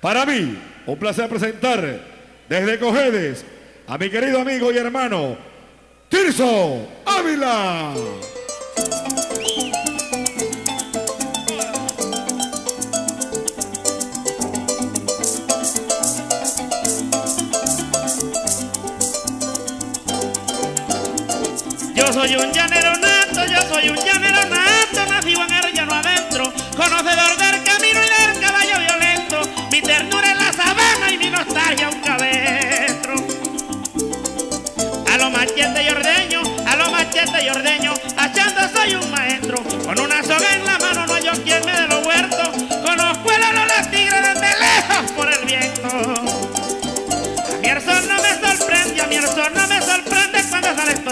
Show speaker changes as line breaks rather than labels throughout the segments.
Para mí, un placer presentar desde Cojedes a mi querido amigo y hermano Tirso Ávila.
Yo soy un llanero nato, yo soy un llanero nato, nacido en el llano adentro, conocedor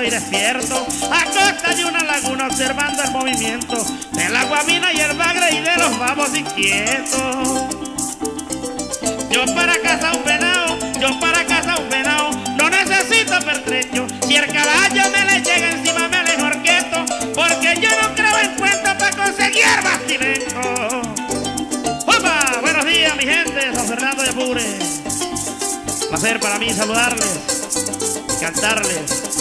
estoy despierto, a costa de una laguna observando el movimiento de la guamina y el bagre y de los babos inquietos. Yo para casa un venado, yo para casa un venado, no necesito pertrecho, si el caballo me le llega encima me le orquesto, porque yo no creo en cuenta para conseguir bastimento. ¡Opa! Buenos días mi gente, San Fernando de Apure. Placer para mí saludarles, cantarles.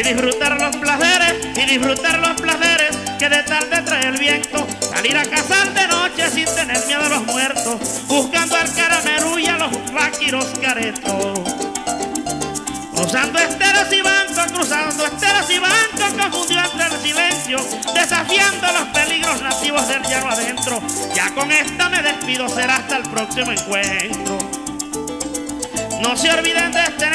Y disfrutar los placeres, y disfrutar los placeres que de tarde trae el viento, salir a cazar de noche sin tener miedo a los muertos, buscando al caramelo y a los vaquiros caretos. Cruzando esteros y bancos, cruzando esteros y bancos, confundió entre el silencio, desafiando los peligros nativos del llano adentro. Ya con esta me despido, será hasta el próximo encuentro. No se olviden de este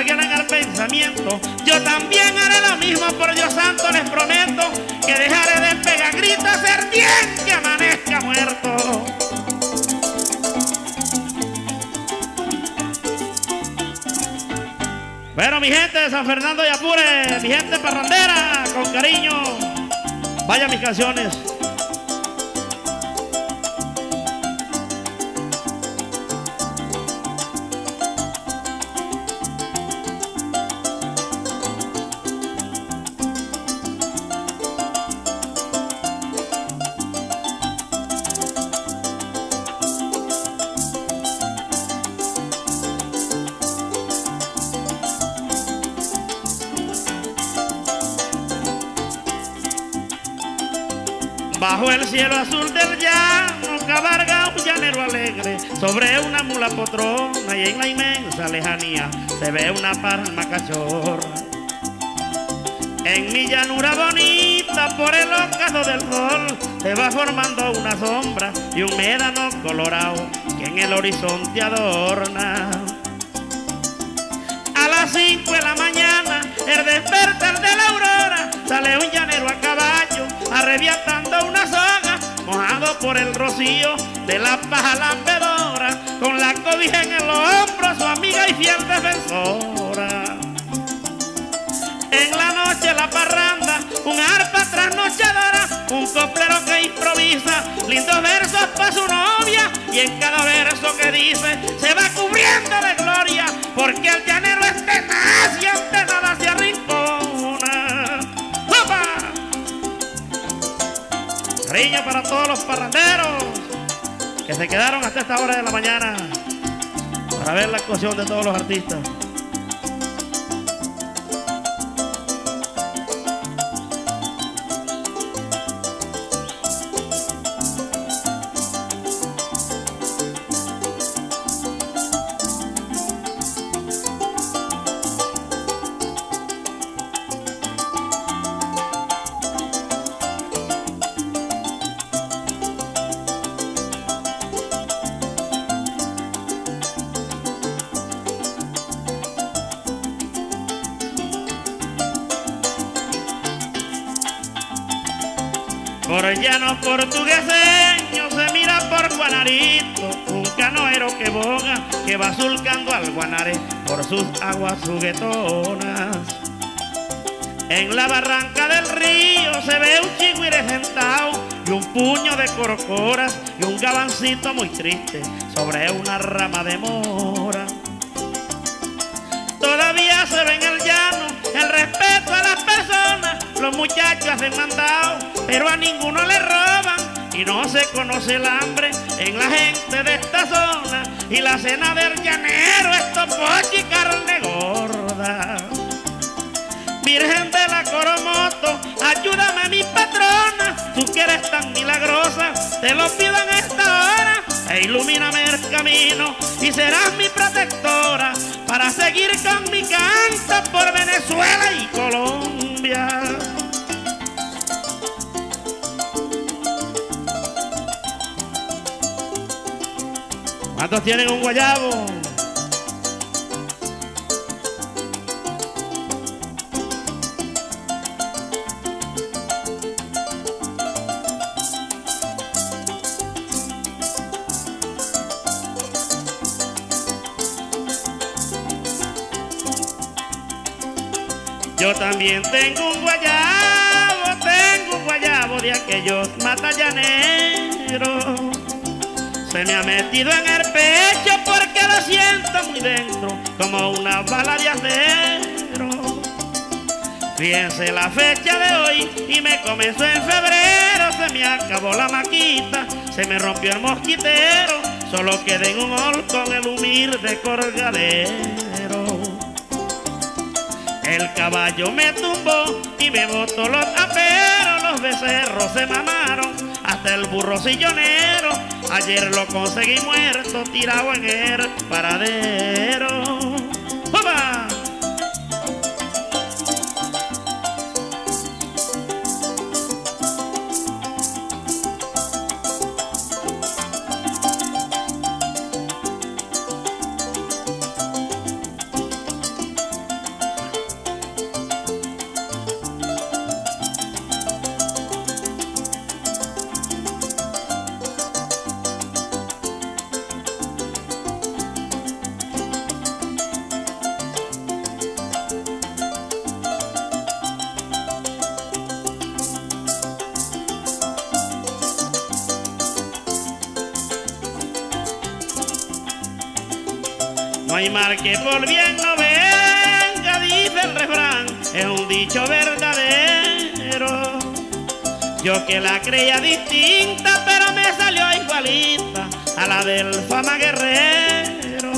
en el pensamiento. Yo también haré lo mismo, por Dios santo les prometo, que dejaré de pegar gritos, ser bien que amanezca muerto. Bueno, mi gente de San Fernando de Apure, mi gente parrandera, con cariño, vaya mis canciones. Y en la inmensa lejanía se ve una palma cachorra. En mi llanura bonita por el ocaso del sol se va formando una sombra y un médano colorado que en el horizonte adorna. A las cinco de la mañana, el despertar de la aurora, sale un llanero a caballo, arrebiatando una soga, mojado por el rocío de la paja con la cobija en el hombro, su amiga y fiel defensora. En la noche la parranda, un arpa trasnochadora, un coplero que improvisa, lindos versos para su novia, y en cada verso que dice se va cubriendo de gloria, porque el llanero es tenaz y ante nada se arrincona. ¡Opa! Para todos los parranderos que se quedaron hasta esta hora de la mañana para ver la actuación de todos los artistas. Por llanos portugueses Juanarito, un canoero que boga, que va surcando al Guanare por sus aguas juguetonas. En la barranca del río se ve un chigüire sentado y un puño de corocoras y un gabancito muy triste sobre una rama de mora. Todavía se ve en el llano el respeto a las personas, los muchachos hacen mandado, pero a ninguno le roban y no se conoce el hambre en la gente de esta zona y la cena del llanero es topochi y carne gorda. Virgen de la Coromoto, ayúdame mi patrona, tú que eres tan milagrosa, te lo pido en esta hora, e ilumíname el camino y serás mi protectora para seguir con mi canto por Venezuela y Colombia. ¿Cuántos tienen un guayabo? Yo también tengo un guayabo, tengo un guayabo de aquellos matallaneros. Se me ha metido en el pecho porque lo siento muy dentro, como una bala de acero. Fíjense la fecha de hoy y me comenzó en febrero, se me acabó la maquita, se me rompió el mosquitero, solo quedé en un hol con el humilde colgadero. El caballo me tumbó y me botó los aperos, los becerros se mamaron, hasta el burro sillonero. Ayer lo conseguí muerto, tirado en el paradero. Que por bien no venga, dice el refrán, es un dicho verdadero. Yo que la creía distinta, pero me salió igualita a la del fama guerrero.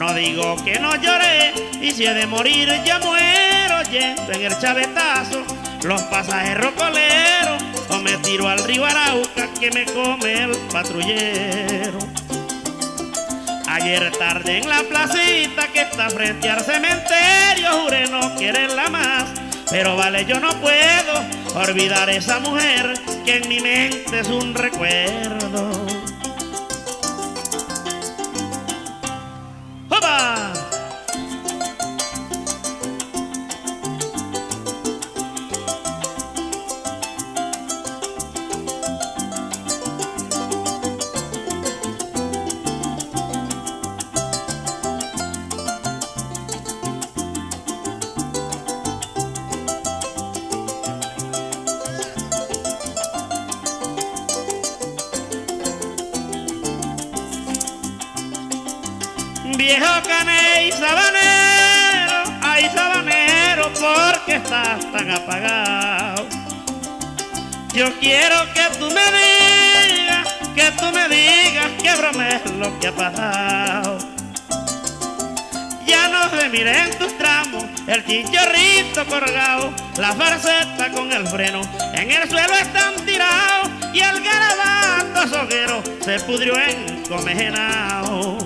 No digo que no lloré, y si he de morir ya muero yendo en el chavetazo, los pasajeros coleros, o me tiro al río Arauca que me come el patrullero. Ayer tarde en la placita que está frente al cementerio juré no quererla más, pero vale yo no puedo olvidar esa mujer que en mi mente es un recuerdo. Yo quiero que tú me digas, que tú me digas que broma es lo que ha pasado. Ya no se mire en tus tramos, el chinchorrito colgado, la farceta con el freno, en el suelo están tirados y el garabato soguero se pudrió en comejenao.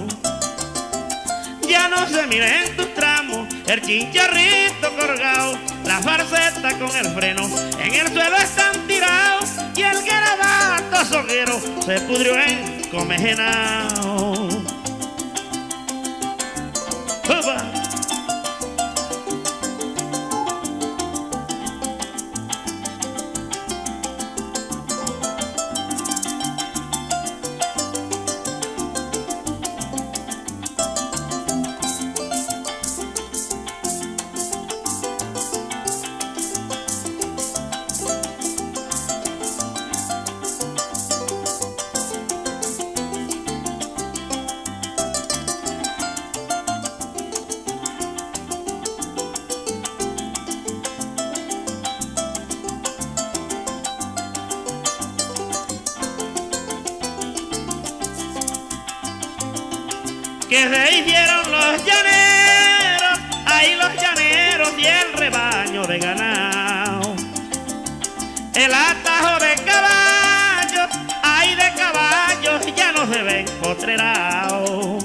Ya no se mire en tus tramos, el chincharrito colgado, la farceta con el freno, en el suelo están tirados y el garabato soguero se pudrió en comejenao. Que se hicieron los llaneros, ahí los llaneros y el rebaño de ganado. El atajo de caballos, ahí de caballos ya no se ven potrerados.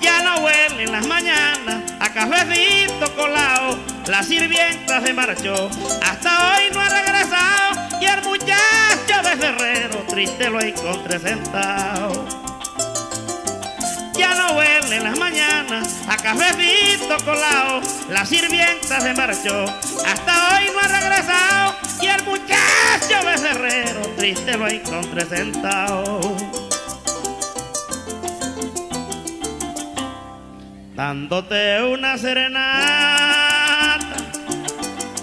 Ya no huelen las mañanas a cafecito colado, la sirvienta se marchó, hasta hoy no ha regresado y el muchacho de Ferrero triste lo encontré sentado no huele las mañanas a cafecito colado. La sirvienta se marchó, hasta hoy no ha regresado. Y el muchacho becerrero triste lo encontré sentado. Dándote una serenata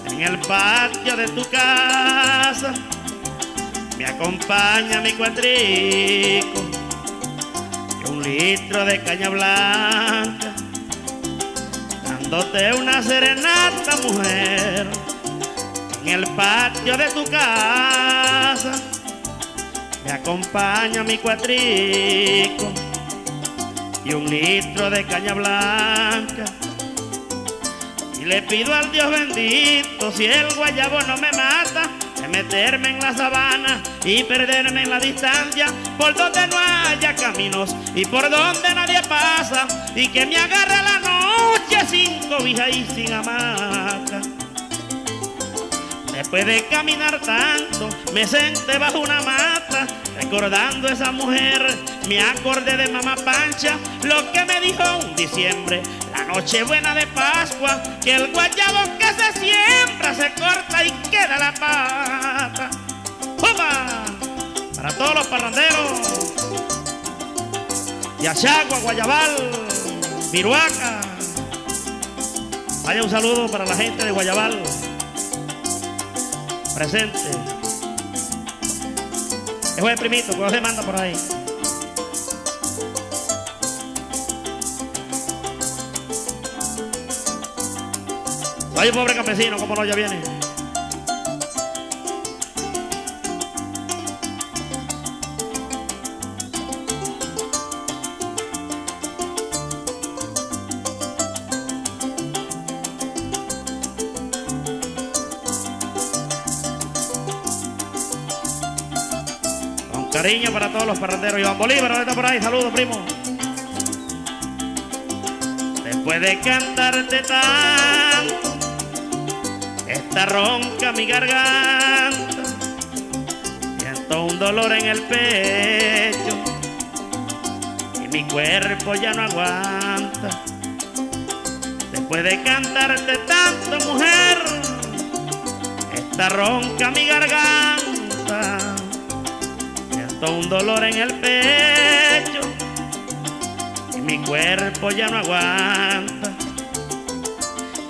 en el patio de tu casa. Me acompaña mi cuatrico un litro de caña blanca, dándote una serenata, mujer, en el patio de tu casa. Me acompaña mi cuatrico y un litro de caña blanca. Y le pido al Dios bendito, si el guayabo no me mata, meterme en la sabana y perderme en la distancia por donde no haya caminos y por donde nadie pasa y que me agarre la noche sin cobija y sin hamaca. Después de caminar tanto, me senté bajo una mata, recordando a esa mujer, me acordé de mamá Pancha, lo que me dijo un diciembre, la noche buena de Pascua, que el guayabo que se siembra se corta y queda la pata. ¡Puma! Para todos los parranderos, Yachagua, Guayabal, Viruaca. Vaya un saludo para la gente de Guayabal presente. Es el primito, que se manda por ahí. Vaya pobre campesino, como no ya viene. Cariño para todos los parranderos. Iván Bolívar, está por ahí. Saludos, primo. Después de cantarte tanto, esta ronca mi garganta, siento un dolor en el pecho y mi cuerpo ya no aguanta. Después de cantarte tanto, mujer, esta ronca mi garganta un dolor en el pecho y mi cuerpo ya no aguanta.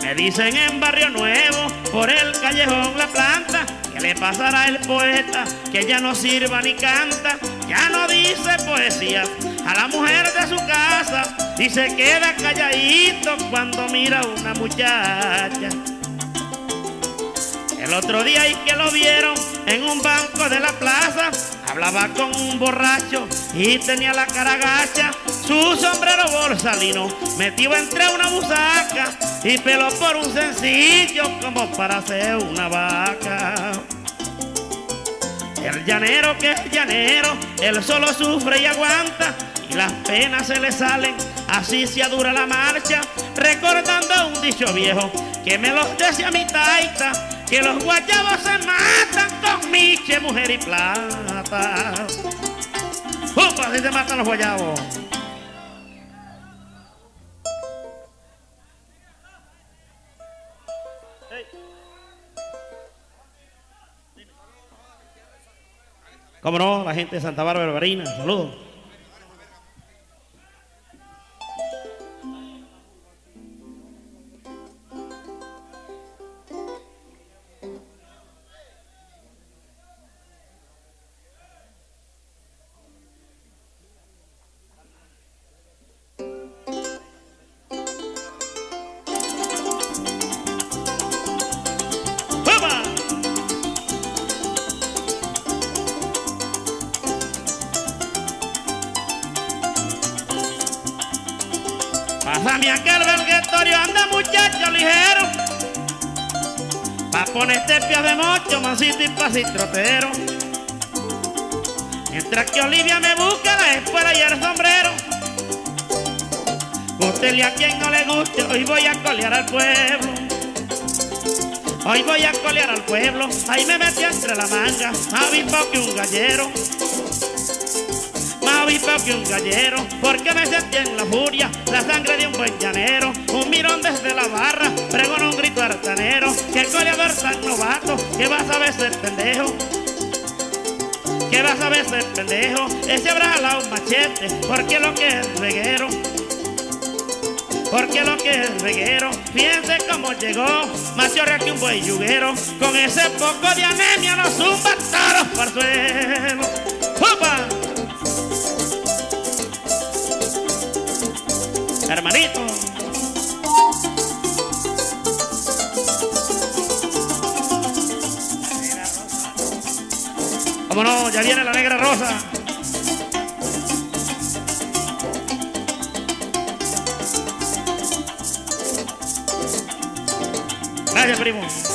Me dicen en Barrio Nuevo, por el callejón La Planta, que le pasará el poeta que ya no sirva ni canta, ya no dice poesía a la mujer de su casa y se queda calladito cuando mira a una muchacha. El otro día y que lo vieron en un banco de la plaza, hablaba con un borracho y tenía la cara gacha, su sombrero borsalino metido entre una busaca y pelo por un sencillo como para hacer una vaca. El llanero que es llanero, él solo sufre y aguanta. Y las penas se le salen, así se dura la marcha, recordando un dicho viejo que me los decía mi taita que los guayabos se matan con miche, mujer y plata. ¡Upa! Así se matan los guayabos. ¿Cómo no? La gente de Santa Bárbara Barbarina. Saludos. Llanero. Un mirón desde la barra, pregonó un grito artanero, que el coleador tan novato, que vas a ver pendejo. Que vas a ver ser pendejo, ese habrá jalado un machete, porque lo que es reguero porque lo que es reguero, fíjense cómo llegó, más chorrea que un buey yuguero, con ese poco de anemia nos zumba todos por suelo. Hermanito. Vámonos, ya viene la negra rosa. Gracias, primo.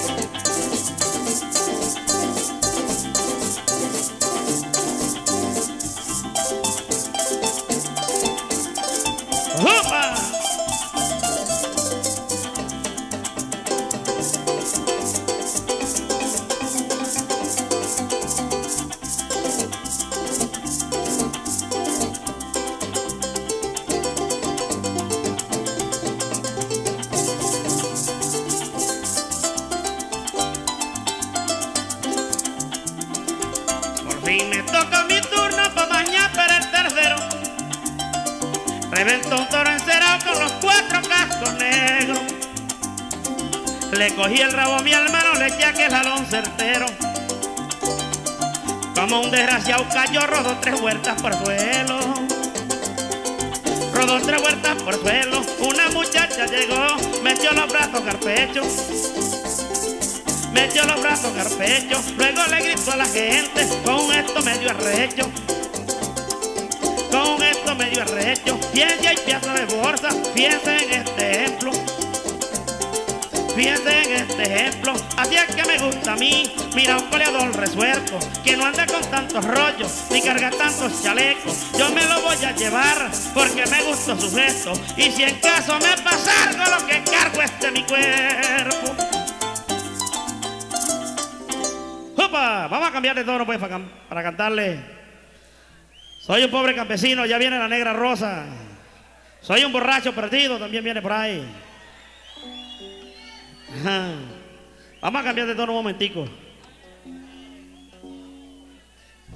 Le cogí el rabo mi hermano, le eché aquel jalón certero. Como un desgraciado cayó, rodó tres vueltas por suelo. Rodó tres vueltas por suelo. Una muchacha llegó, metió los brazos carpecho metió los brazos carpecho, luego le gritó a la gente con un gesto medio arrecho, con un gesto medio arrecho, piensa y pieza de bolsa, piensa en este ejemplo, piensa en este ejemplo, así es que me gusta a mí, mira un coleador resuelto, que no anda con tantos rollos, ni carga tantos chalecos, yo me lo voy a llevar, porque me gustó su gesto, y si en caso me pasa algo, lo que cargo es de mi cuerpo. ¡Opa! Vamos a cambiar de tono pues para, para cantarle. Soy un pobre campesino, ya viene la negra rosa. Soy un borracho perdido, también viene por ahí. Vamos a cambiar de tono un momentico.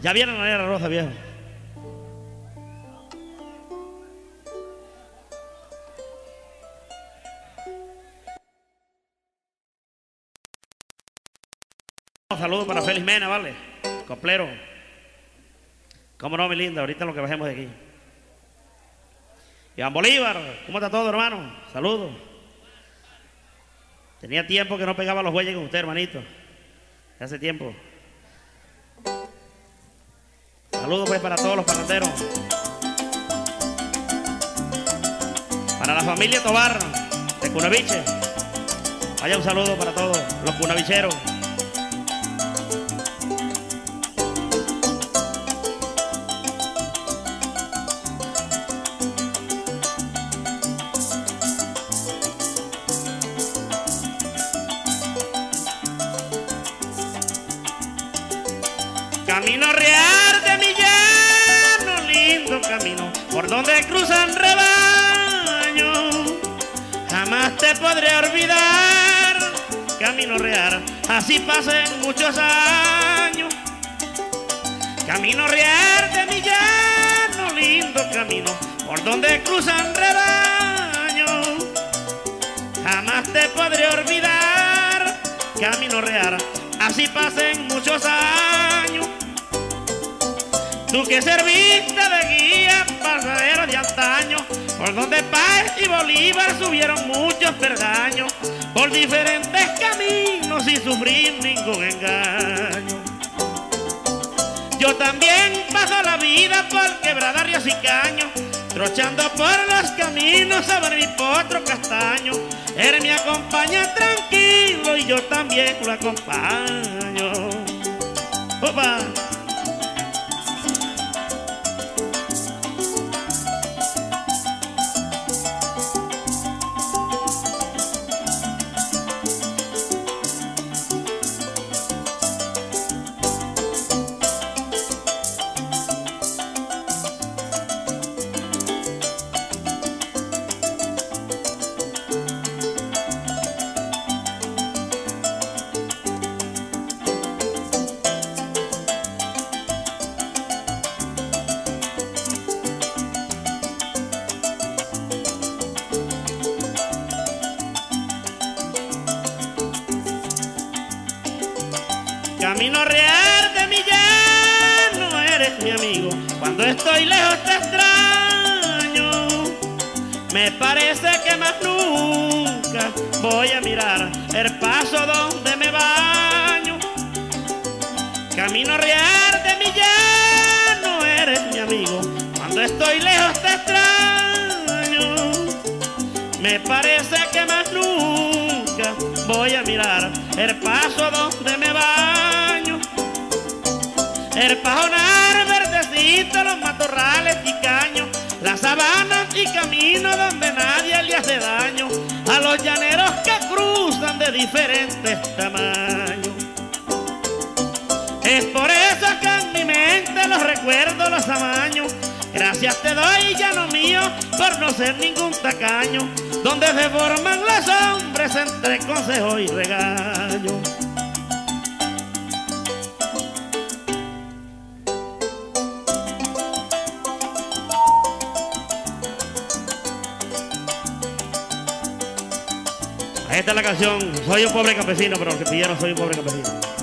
Ya viene la negra rosa, viejo. Un saludo para Félix Mena, ¿vale? Coplero. ¿Cómo no, mi linda? Ahorita lo que bajemos de aquí. Iván Bolívar, ¿cómo está todo, hermano? Saludos. Tenía tiempo que no pegaba los bueyes con usted, hermanito. Hace tiempo. Saludos pues para todos los parranderos. Para la familia Tobar de Cunaviche. Vaya un saludo para todos los cunavicheros. Camino, por donde cruzan rebaños. Jamás te podré olvidar, camino real, así pasen muchos años. Camino real de mi llano, lindo camino, por donde cruzan rebaños. Jamás te podré olvidar, camino real, así pasen muchos años. Tú que serviste de de antaño, por donde Páez y Bolívar subieron muchos perdaños, por diferentes caminos sin sufrir ningún engaño. Yo también paso la vida por quebradas ríos y caños, trochando por los caminos sobre mi potro castaño. Él me acompaña tranquilo y yo también lo acompaño. Opa. Me parece que más nunca voy a mirar el paso donde me baño. El pajonar verdecito, los matorrales y caños, las sabanas y caminos donde nadie le hace daño, a los llaneros que cruzan de diferentes tamaños. Es por eso que en mi mente los recuerdo, los amaños. Gracias te doy, llano mío, por no ser ningún tacaño, donde se forman los hombres entre consejo y regaño. Ahí está la canción, soy un pobre campesino, pero que pidieron soy un pobre campesino.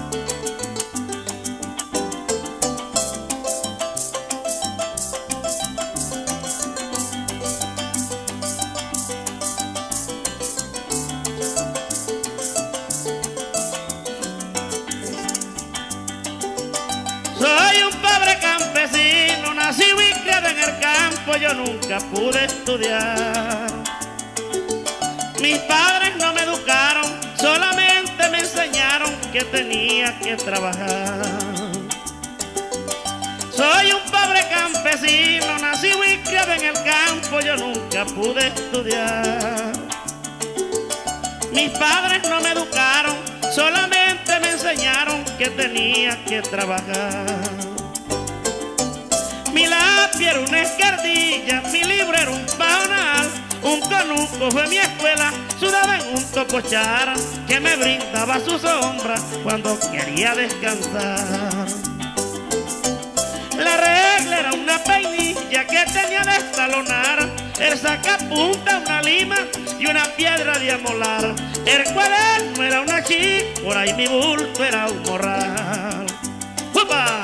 Yo nunca pude estudiar. Mis padres no me educaron, solamente me enseñaron que tenía que trabajar. Soy un pobre campesino, nací y criado en el campo, yo nunca pude estudiar. Mis padres no me educaron, solamente me enseñaron que tenía que trabajar. Mi lápiz era una escardilla, mi libro era un pajonal, un conuco fue mi escuela, sudaba en un topochara que me brindaba su sombra cuando quería descansar. La regla era una peinilla que tenía de estalonar, el sacapunta una lima y una piedra de amolar. El cuaderno era una chica, por ahí mi bulto era un morral. ¡Upa!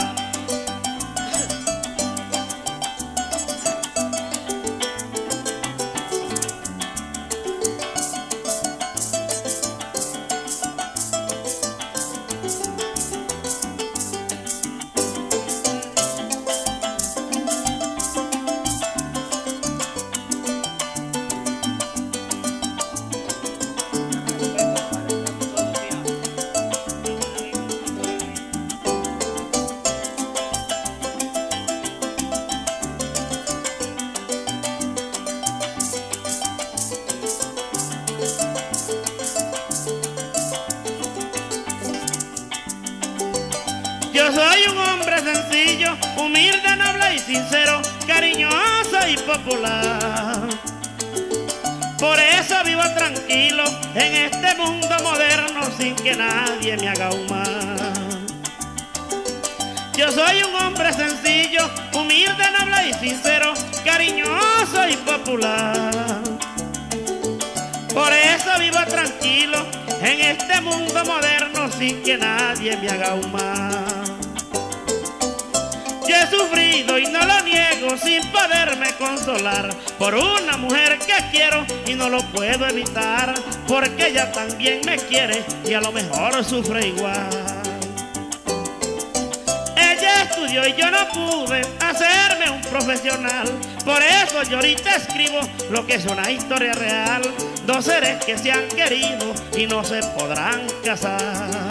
Sincero, cariñoso y popular. Por eso vivo tranquilo en este mundo moderno sin que nadie me haga un. Yo soy un hombre sencillo, humilde, noble y sincero, cariñoso y popular. Por eso vivo tranquilo en este mundo moderno sin que nadie me haga un. Sufrido y no lo niego sin poderme consolar por una mujer que quiero y no lo puedo evitar porque ella también me quiere y a lo mejor sufre igual. Ella estudió y yo no pude hacerme un profesional. Por eso yo ahorita escribo lo que es una historia real. Dos seres que se han querido y no se podrán casar.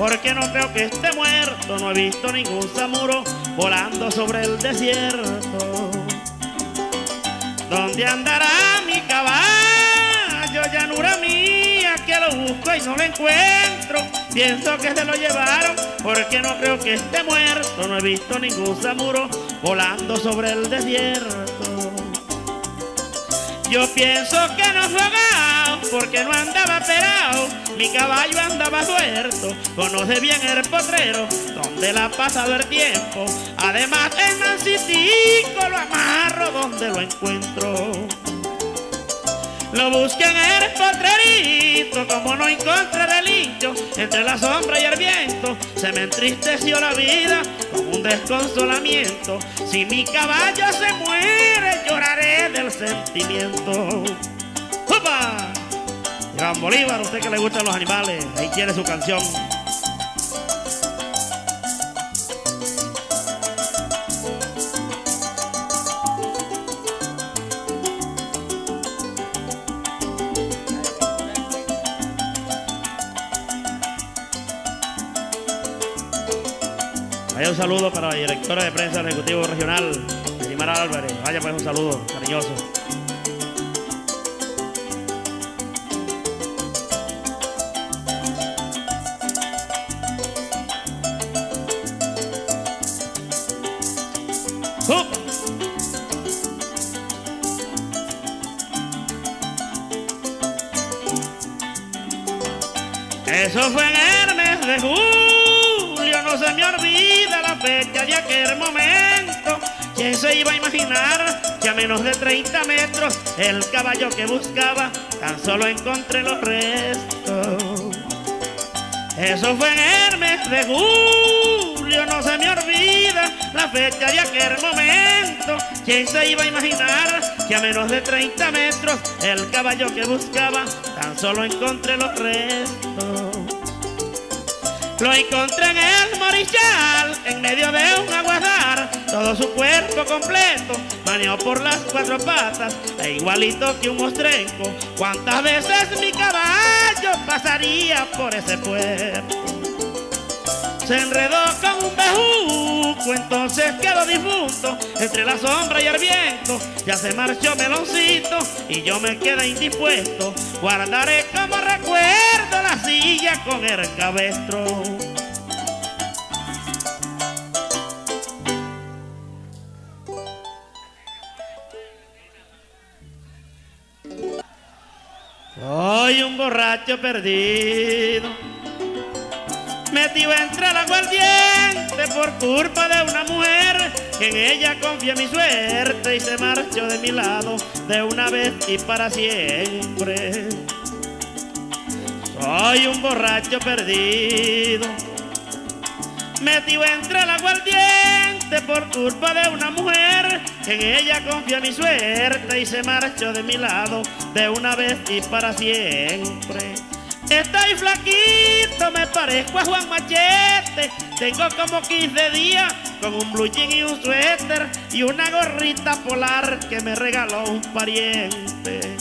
Porque no creo que esté muerto. No he visto ningún samuro volando sobre el desierto. ¿Dónde andará mi caballo? Llanura mía que lo busco y no lo encuentro. Pienso que se lo llevaron porque no creo que esté muerto. No he visto ningún samuro volando sobre el desierto. Yo pienso que no ahogado porque no andaba perado, mi caballo andaba suelto, conoce bien el potrero donde la ha pasado el tiempo. Además en Mancitico lo amarro donde lo encuentro. Lo busqué en el potrerito, como no encontré relincho, entre la sombra y el viento, se me entristeció la vida con un desconsolamiento. Si mi caballo se muere, lloraré del sentimiento. ¡Opa! Iván Bolívar, usted que le gustan los animales, ahí tiene su canción. Vaya un saludo para la directora de prensa Ejecutivo Regional, Elimara Álvarez. Vaya pues un saludo cariñoso. Eso fue fecha de aquel momento. ¿Quién se iba a imaginar que a menos de 30 metros el caballo que buscaba tan solo encontré los restos? Eso fue en el mes de julio, no se me olvida la fecha de aquel momento. ¿Quién se iba a imaginar que a menos de 30 metros el caballo que buscaba tan solo encontré los restos? Lo encontré en el morichal, en medio de un aguadar, todo su cuerpo completo, maneó por las cuatro patas, e igualito que un mostrenco. ¿Cuántas veces mi caballo pasaría por ese puerto? Se enredó con un bejuco, entonces quedó difunto entre la sombra y el viento. Ya se marchó meloncito y yo me quedé indispuesto. Guardaré como recuerdo la silla con el cabestro. Soy un borracho perdido metido entre la aguardiente por culpa de una mujer que en ella confía mi suerte y se marchó de mi lado de una vez y para siempre. Soy un borracho perdido, metido entre la aguardiente por culpa de una mujer que en ella confía mi suerte y se marchó de mi lado de una vez y para siempre. Estoy flaquito, me parezco a Juan Machete. Tengo como 15 días con un blue jean y un suéter y una gorrita polar que me regaló un pariente.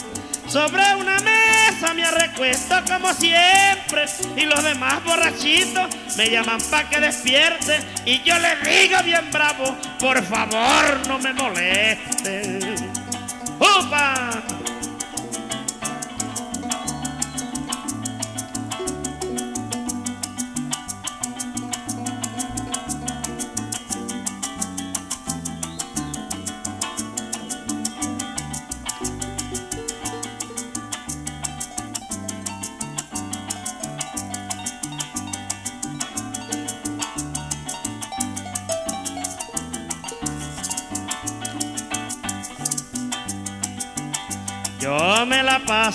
Sobre una mesa me recuesto como siempre y los demás borrachitos me llaman pa' que despierte y yo les digo bien bravo, por favor no me moleste. ¡Upa!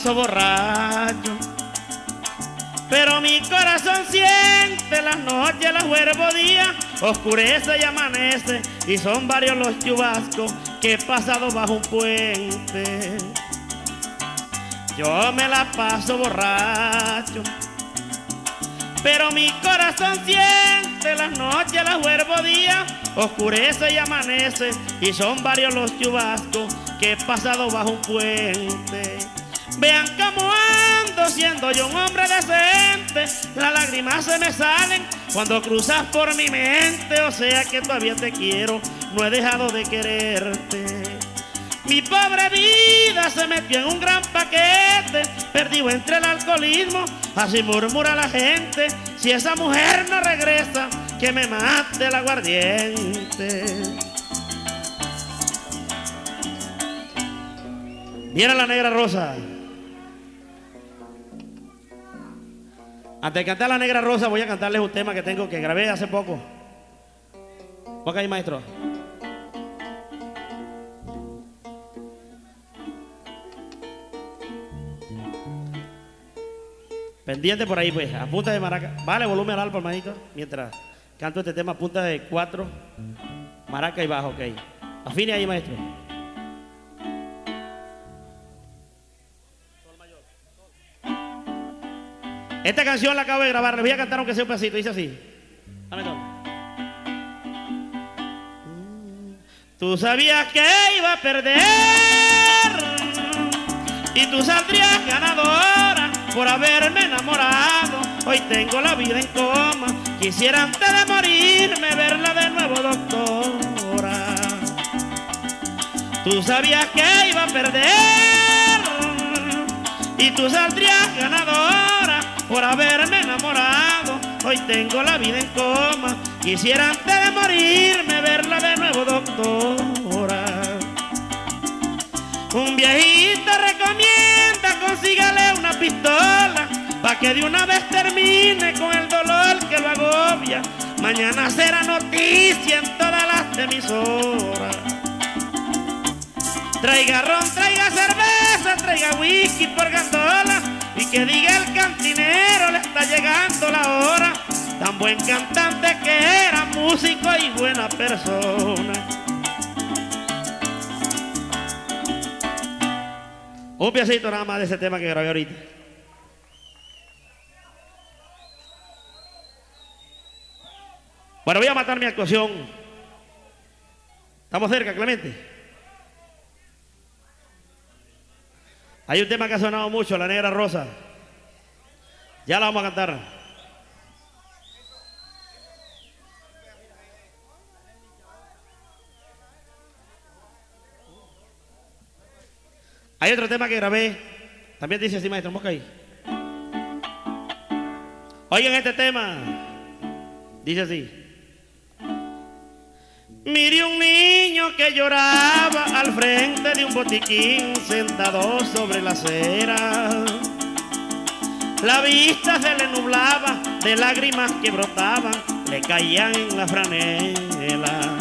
Paso borracho. Pero mi corazón siente las noches, las huervo días, oscurece y amanece, y son varios los chubascos que he pasado bajo un puente. Yo me la paso borracho, pero mi corazón siente las noches, las huervo días, oscurece y amanece, y son varios los chubascos que he pasado bajo un puente. Vean cómo ando siendo yo un hombre decente. Las lágrimas se me salen cuando cruzas por mi mente. O sea que todavía te quiero, no he dejado de quererte. Mi pobre vida se metió en un gran paquete, perdido entre el alcoholismo, así murmura la gente. Si esa mujer no regresa, que me mate el aguardiente. Mira la negra rosa. Antes de cantar la negra rosa, voy a cantarles un tema que tengo que grabé hace poco. ¿Por ahí, maestro? Pendiente por ahí, pues, a punta de maraca. Vale, volumen al alto, hermanito. Mientras canto este tema a punta de cuatro, maraca y bajo, ok. Afine ahí, maestro. Esta canción la acabo de grabar, les voy a cantar aunque sea un pedacito, dice así. Tú sabías que iba a perder y tú saldrías ganadora por haberme enamorado. Hoy tengo la vida en coma, quisiera antes de morirme verla de nuevo, doctora. Tú sabías que iba a perder y tú saldrías ganadora por haberme enamorado. Hoy tengo la vida en coma. Quisiera antes de morirme verla de nuevo, doctora. Un viejito recomienda consígale una pistola para que de una vez termine con el dolor que lo agobia. Mañana será noticia en todas las emisoras. Traiga ron, traiga cerveza, traiga whisky por gandola que diga el cantinero le está llegando la hora. Tan buen cantante que era, músico y buena persona. Un piecito nada más de ese tema que grabé ahorita. Bueno, voy a matar mi actuación. ¿Estamos cerca, Clemente? Hay un tema que ha sonado mucho, La Negra Rosa. Ya la vamos a cantar. Hay otro tema que grabé. También dice así, maestro, mosca ahí. Oigan este tema. Dice así. Mire un niño que lloraba al frente de un botiquín sentado sobre la acera. La vista se le nublaba de lágrimas que brotaban, le caían en la franela.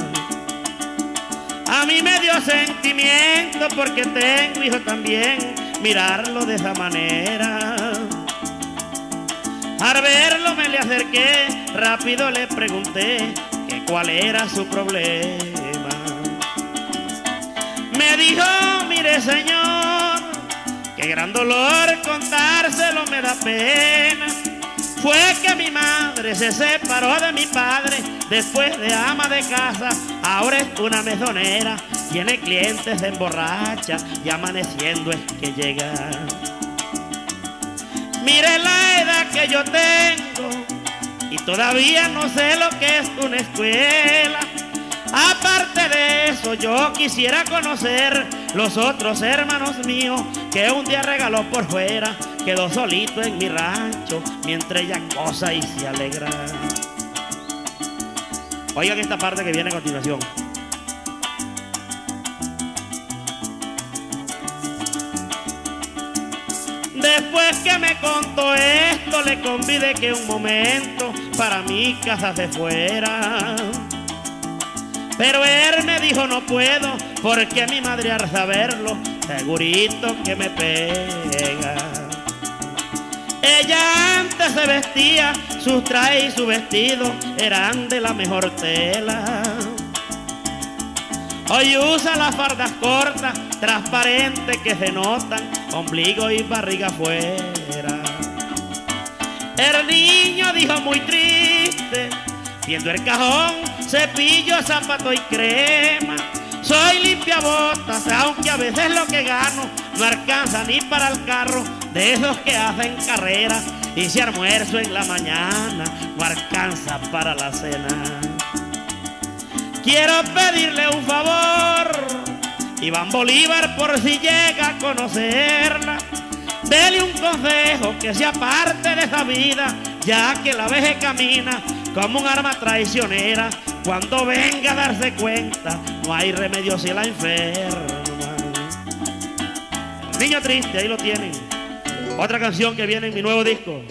A mí me dio sentimiento porque tengo hijo también, mirarlo de esa manera. Al verlo me le acerqué, rápido le pregunté cuál era su problema. Me dijo, mire señor, qué gran dolor contárselo me da pena. Fue que mi madre se separó de mi padre después de ama de casa, ahora es una mesonera, tiene clientes de emborracha y amaneciendo es que llega. Mire la edad que yo tengo, y todavía no sé lo que es una escuela. Aparte de eso, yo quisiera conocer los otros hermanos míos que un día regaló por fuera, quedó solito en mi rancho mientras ella cosa y se alegra. Oigan esta parte que viene a continuación. Después que me contó esto, le convidé que un momento para mi casa se fuera. Pero él me dijo no puedo, porque mi madre al saberlo segurito que me pega. Ella antes se vestía, sus trajes y su vestido eran de la mejor tela. Hoy usa las fardas cortas, transparentes que se notan, ombligo y barriga afuera. El niño dijo muy triste, viendo el cajón, cepillo, zapato y crema. Soy limpia botas, aunque a veces lo que gano no alcanza ni para el carro de esos que hacen carrera. Y si almuerzo en la mañana no alcanza para la cena. Quiero pedirle un favor, Iván Bolívar, por si llega a conocerla. Dele un consejo que sea parte de esa vida, ya que la veje camina como un arma traicionera. Cuando venga a darse cuenta, no hay remedio si la enferma. Niño triste, ahí lo tienen. Otra canción que viene en mi nuevo disco.